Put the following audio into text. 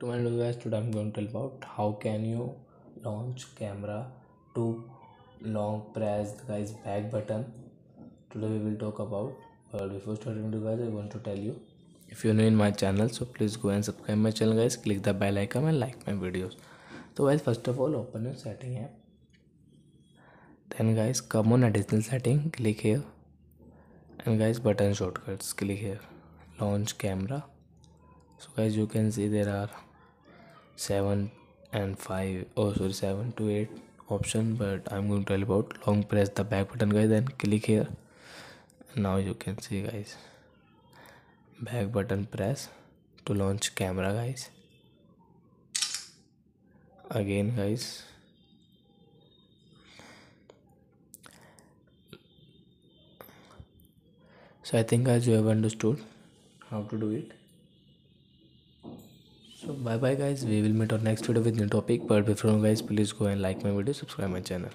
to my guys today i'm going to tell about how can you launch camera to long press guys back button. Today we will talk about but before starting video guys i want to tell you if you're new in my channel so please go and subscribe my channel guys. Click the bell icon and like my videos. So guys first of all open your setting app then guys come on additional setting click here. And guys button shortcuts click here. Launch camera. So guys you can see there are 7 and 5 oh sorry 7 to 8 option but i'm going to tell about. Long press the back button guys then click here. Now you can see guys. Back button press to launch camera guys. Again guys. So i think guys you have understood how to do it so bye bye guys. We will meet on next video with new topic. But before guys please go and like my video subscribe my channel